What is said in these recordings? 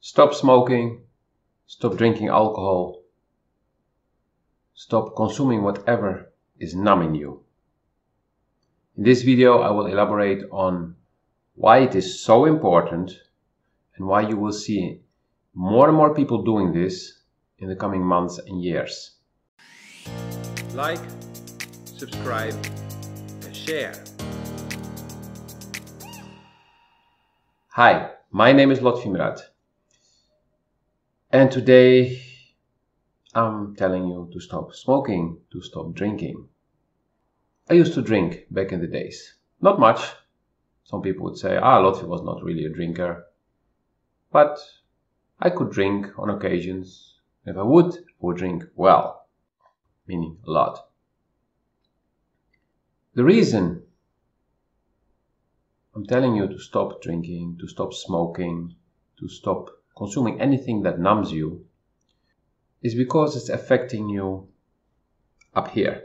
Stop smoking, stop drinking alcohol, stop consuming whatever is numbing you. In this video I will elaborate on why it is so important and why you will see more and more people doing this in the coming months and years. Like, subscribe and share. Hi, my name is M'Rad. And today I'm telling you to stop smoking, to stop drinking. I used to drink back in the days. Not much. Some people would say, ah, Lotfi was not really a drinker. But I could drink on occasions. If I would, I would drink well, meaning a lot. The reason I'm telling you to stop drinking, to stop smoking, to stop consuming anything that numbs you is because it's affecting you up here.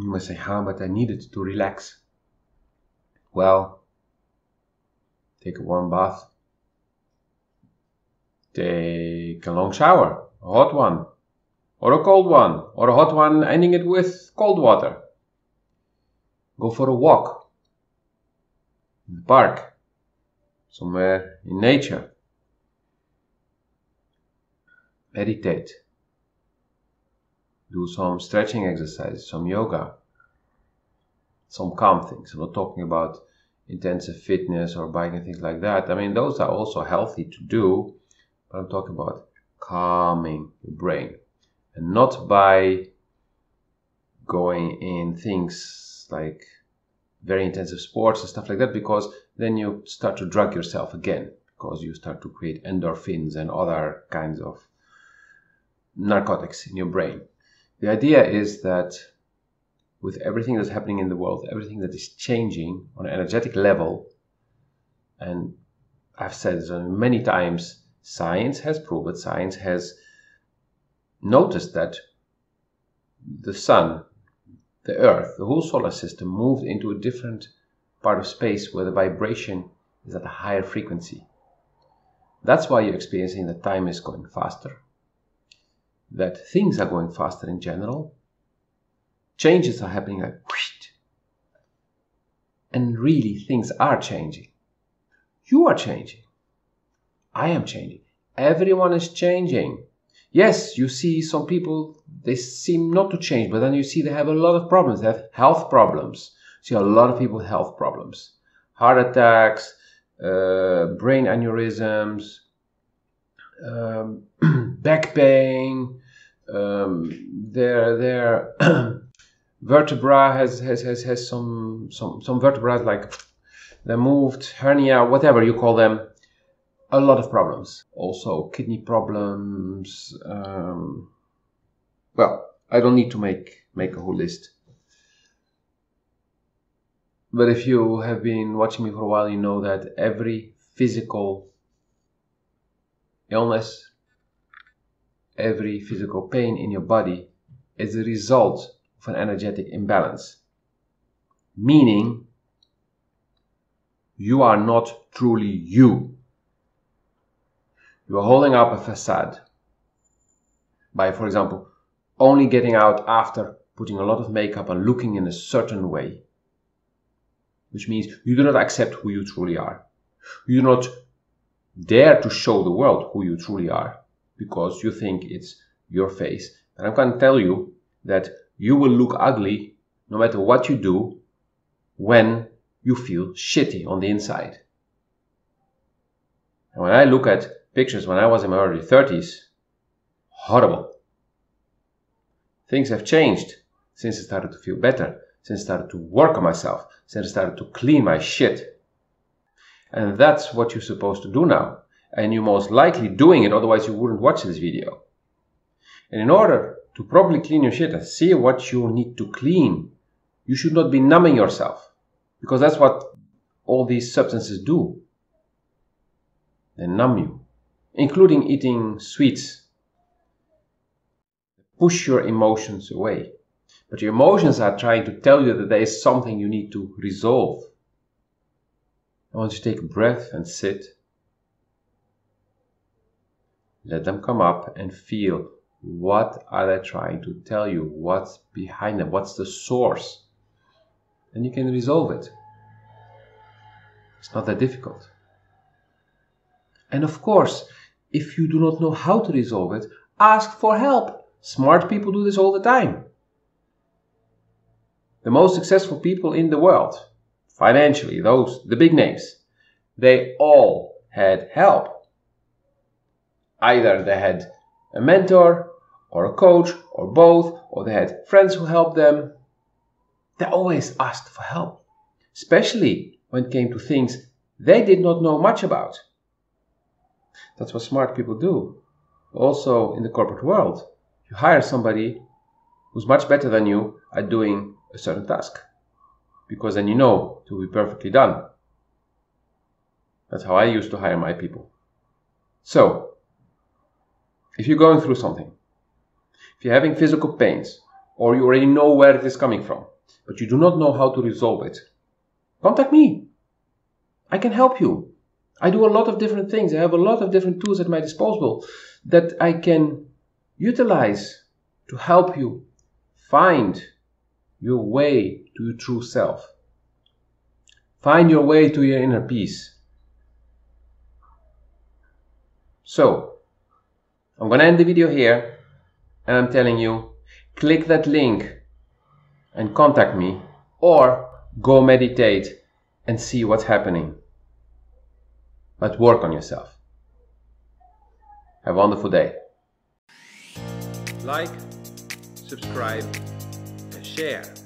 You must say, how, but I needed to relax. Well, take a warm bath. Take a long shower, a hot one, or a cold one, or a hot one ending it with cold water. Go for a walk in the park, somewhere in nature. Meditate do some stretching exercises, some yoga, some calm things. I'm not talking about intensive fitness or biking things like that. I mean, those are also healthy to do, but I'm talking about calming your brain and not by going in things like very intensive sports and stuff like that because then you start to drug yourself again because you start to create endorphins and other kinds of narcotics in your brain. The idea is that with everything that's happening in the world, everything that is changing on an energetic level, and I've said this many times, science has proved it, science has noticed that the sun, the earth, the whole solar system moved into a different part of space where the vibration is at a higher frequency. That's why you're experiencing that time is going faster that things are going faster in general. Changes are happening like whoosh, and really things are changing. You are changing. I am changing. Everyone is changing. Yes, you see some people, they seem not to change, but then you see they have a lot of problems. They have health problems. See a lot of people with health problems. Heart attacks, uh, brain aneurysms, um, back pain, um, their their vertebra has, has has has some some some vertebrae like they moved hernia whatever you call them a lot of problems. Also kidney problems um, well i don't need to make make a whole list. But if you have been watching me for a while you know that every physical illness every physical pain in your body is a result of an energetic imbalance. Meaning, you are not truly you. You are holding up a facade by, for example, only getting out after putting a lot of makeup and looking in a certain way. Which means you do not accept who you truly are. You do not dare to show the world who you truly are because you think it's your face. And I'm going to tell you that you will look ugly no matter what you do when you feel shitty on the inside. And when I look at pictures when I was in my early 30s, horrible. Things have changed since I started to feel better, since I started to work on myself, since I started to clean my shit. And that's what you're supposed to do now. And you're most likely doing it, otherwise you wouldn't watch this video. And in order to properly clean your shit and see what you need to clean, you should not be numbing yourself. Because that's what all these substances do. They numb you, including eating sweets. Push your emotions away. But your emotions are trying to tell you that there is something you need to resolve. I want you to take a breath and sit. Let them come up and feel what are they trying to tell you? What's behind them? What's the source? And you can resolve it. It's not that difficult. And of course, if you do not know how to resolve it, ask for help. Smart people do this all the time. The most successful people in the world, financially, those, the big names, they all had help. Either they had a mentor or a coach or both, or they had friends who helped them. They always asked for help, especially when it came to things they did not know much about. That's what smart people do. Also, in the corporate world, you hire somebody who's much better than you at doing a certain task because then you know to be perfectly done. That's how I used to hire my people. So, if you're going through something, if you're having physical pains, or you already know where it is coming from, but you do not know how to resolve it, contact me. I can help you. I do a lot of different things. I have a lot of different tools at my disposal that I can utilize to help you find your way to your true self. Find your way to your inner peace. So, I'm gonna end the video here and I'm telling you, click that link and contact me or go meditate and see what's happening. But work on yourself. Have a wonderful day. Like, subscribe, share.